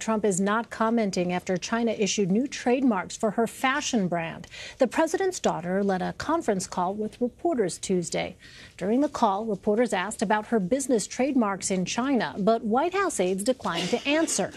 Trump is not commenting after China issued new trademarks for her fashion brand. The president's daughter led a conference call with reporters Tuesday. During the call, reporters asked about her business trademarks in China, but White House aides declined to answer.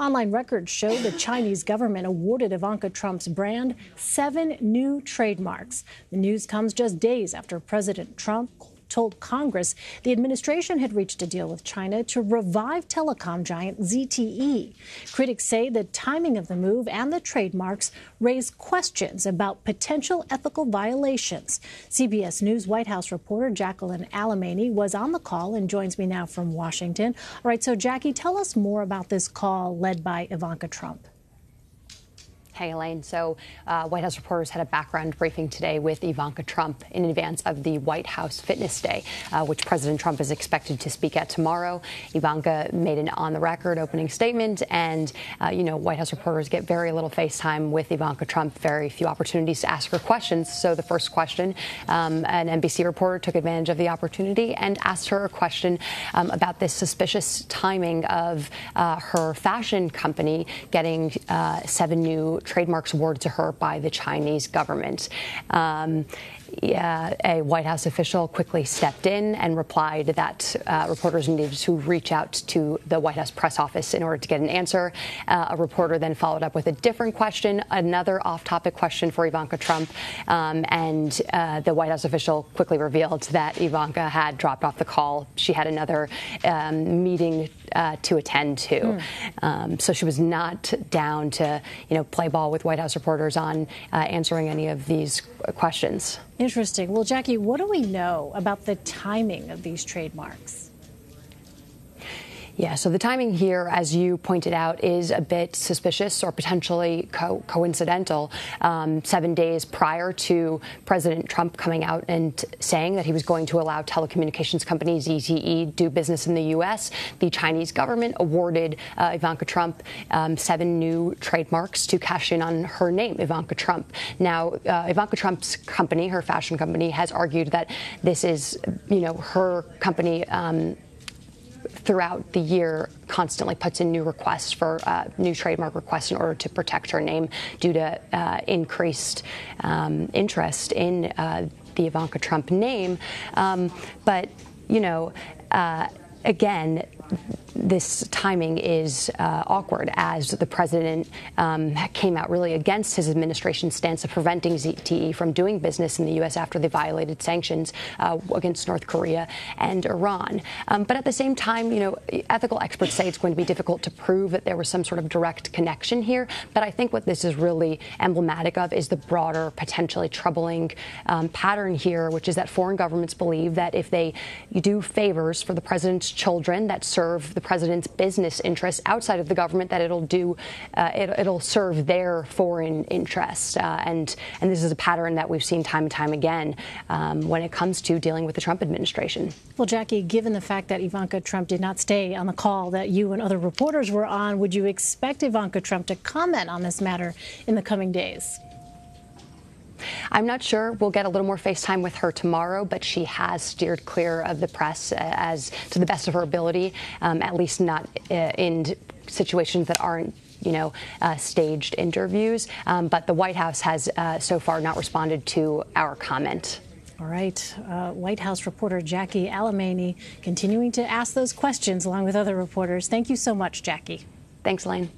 Online records show the Chinese government awarded Ivanka Trump's brand seven new trademarks. The news comes just days after President Trump told Congress the administration had reached a deal with China to revive telecom giant ZTE. Critics say the timing of the move and the trademarks raise questions about potential ethical violations. CBS News White House reporter Jacqueline Alemany was on the call and joins me now from Washington. All right, so Jackie, tell us more about this call led by Ivanka Trump. Hey, Elaine. So, uh, White House reporters had a background briefing today with Ivanka Trump in advance of the White House Fitness Day, uh, which President Trump is expected to speak at tomorrow. Ivanka made an on the record opening statement, and, uh, you know, White House reporters get very little face time with Ivanka Trump, very few opportunities to ask her questions. So, the first question, um, an NBC reporter took advantage of the opportunity and asked her a question um, about this suspicious timing of uh, her fashion company getting uh, seven new trademarks awarded to her by the Chinese government. Um, yeah, a White House official quickly stepped in and replied that uh, reporters needed to reach out to the White House press office in order to get an answer. Uh, a reporter then followed up with a different question, another off topic question for Ivanka Trump. Um, and uh, the White House official quickly revealed that Ivanka had dropped off the call. She had another um, meeting uh, to attend to. Mm. Um, so she was not down to, you know, play ball with White House reporters on uh, answering any of these questions. Interesting. Well, Jackie, what do we know about the timing of these trademarks? Yeah, so the timing here, as you pointed out, is a bit suspicious or potentially co coincidental. Um, seven days prior to President Trump coming out and saying that he was going to allow telecommunications company ZTE do business in the U.S., the Chinese government awarded uh, Ivanka Trump um, seven new trademarks to cash in on her name, Ivanka Trump. Now, uh, Ivanka Trump's company, her fashion company, has argued that this is, you know, her company. Um, throughout the year constantly puts in new requests for uh, new trademark requests in order to protect her name due to uh, increased um, interest in uh, the Ivanka Trump name. Um, but, you know, uh, again, this timing is uh, awkward as the president um, came out really against his administration's stance of preventing ZTE from doing business in the U.S. after they violated sanctions uh, against North Korea and Iran. Um, but at the same time, you know, ethical experts say it's going to be difficult to prove that there was some sort of direct connection here. But I think what this is really emblematic of is the broader, potentially troubling um, pattern here, which is that foreign governments believe that if they do favors for the president's children that serve the president's business interests outside of the government that it'll do, uh, it, will serve their foreign interests. Uh, and, and this is a pattern that we've seen time and time again um, when it comes to dealing with the Trump administration. Well, Jackie, given the fact that Ivanka Trump did not stay on the call that you and other reporters were on, would you expect Ivanka Trump to comment on this matter in the coming days? I'm not sure. We'll get a little more FaceTime with her tomorrow, but she has steered clear of the press uh, as to the best of her ability, um, at least not uh, in situations that aren't you know, uh, staged interviews. Um, but the White House has uh, so far not responded to our comment. All right. Uh, White House reporter Jackie Alemany continuing to ask those questions along with other reporters. Thank you so much, Jackie. Thanks, Lane.